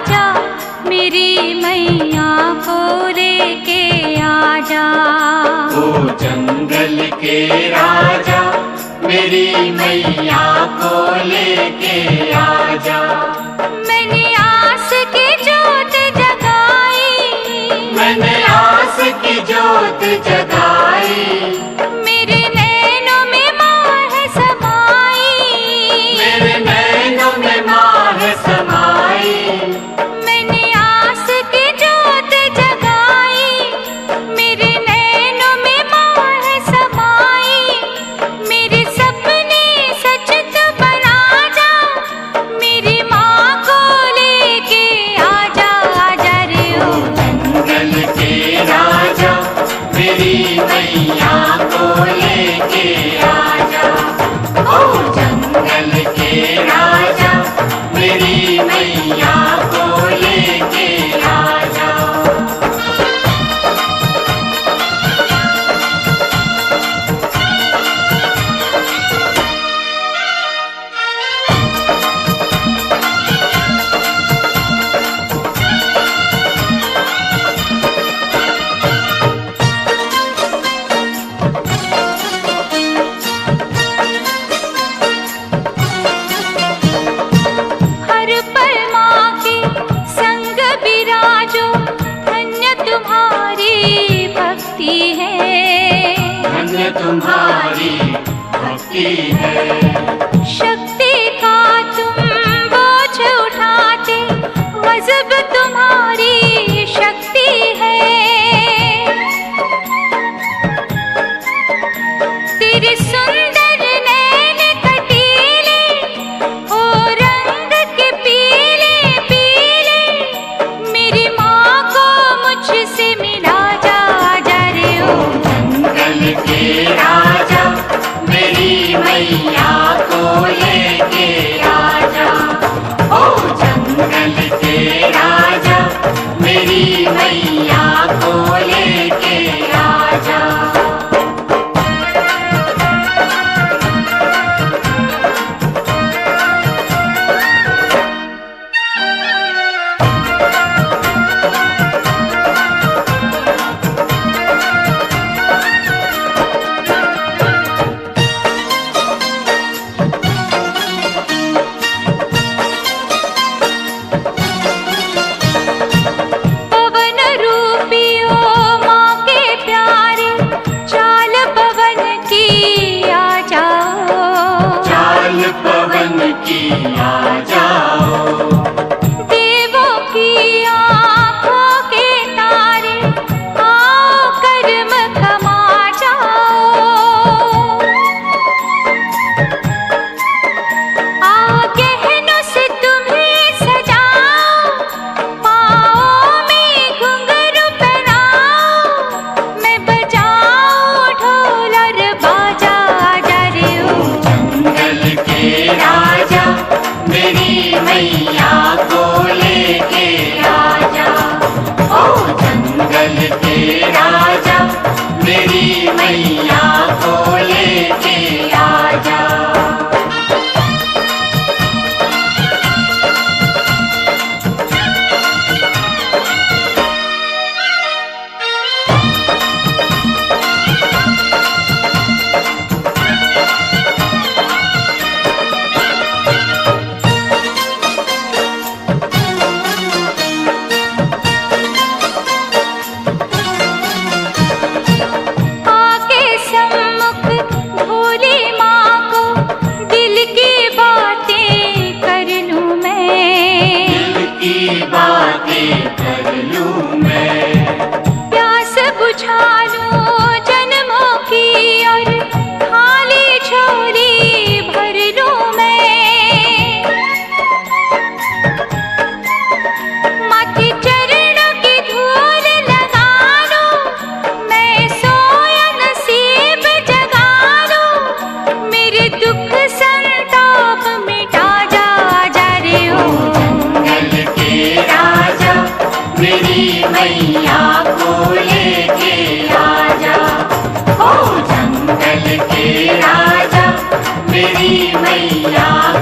आजा मेरी मैया को के आजा। ओ जंगल के राजा, मेरी मैया को लेके आजा। तुम्हारी भक्ति है। शक्ति का तुम बोझ उठाते मजब तुम मैया।